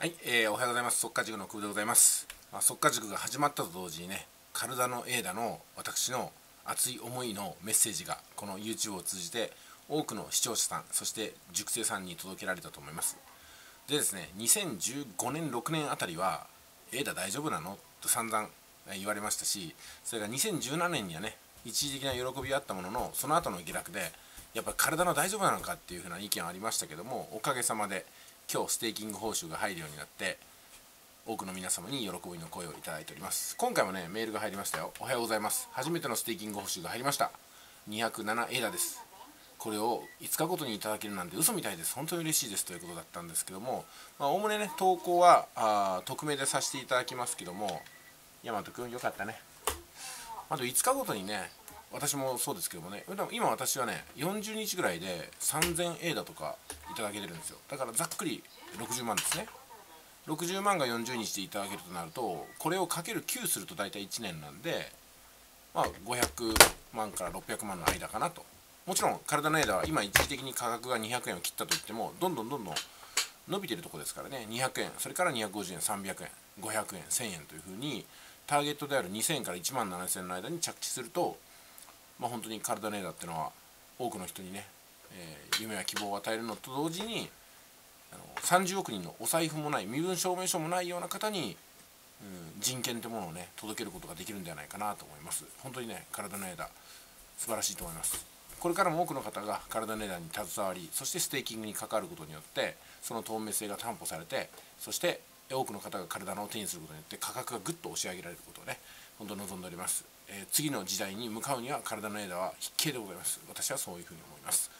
はい、えー、おはようございます。速稼塾の空でございます。まあ、速稼塾が始まったと同時にね、カルダのエーダの私の熱い思いのメッセージがこの YouTube を通じて多くの視聴者さん、そして塾生さんに届けられたと思います。でですね、2015年、6年あたりは、エーダ大丈夫なの？と散々言われましたし、それが2017年にはね、一時的な喜びあったものの、その後の下落で、やっぱり体の大丈夫なのかっていうふうな意見ありましたけども、おかげさまで、今日ステーキング報酬が入るようになって多くの皆様に喜びの声をいただいております。今回もねメールが入りましたよ。おはようございます。初めてのステーキング報酬が入りました。207 ADA です。これを5日ごとにいただけるなんて嘘みたいです。本当に嬉しいです。ということだったんですけどもおおむねね投稿はあ匿名でさせていただきますけども大和くんよかったね。あと5日ごとにね私もそうですけどもね。今私はね40日ぐらいで 3000 ADA とかいただけてるんですよ。だからざっくり60万ですね。60万が40日でいただけるとなるとこれをかける9すると大体1年なんでまあ500万から600万の間かなと。もちろん体の枝は今一時的に価格が200円を切ったといってもどんどんどんどん伸びてるとこですからね。200円それから250円300円500円1000円というふうにターゲットである2000円から1万7000円の間に着地するとまあ本当に体の枝っていうのは多くの人にねえー、夢や希望を与えるのと同時にあの30億人のお財布もない身分証明書もないような方に、うん、人権というものをね届けることができるんではないかなと思います。本当にね体の枝素晴らしいと思います。これからも多くの方が体の枝に携わりそしてステーキングに関わることによってその透明性が担保されてそして多くの方が体の手にすることによって価格がぐっと押し上げられることをね本当に望んでおります、えー、次の時代に向かうには体の枝は必見でございます。私はそういうふうに思います。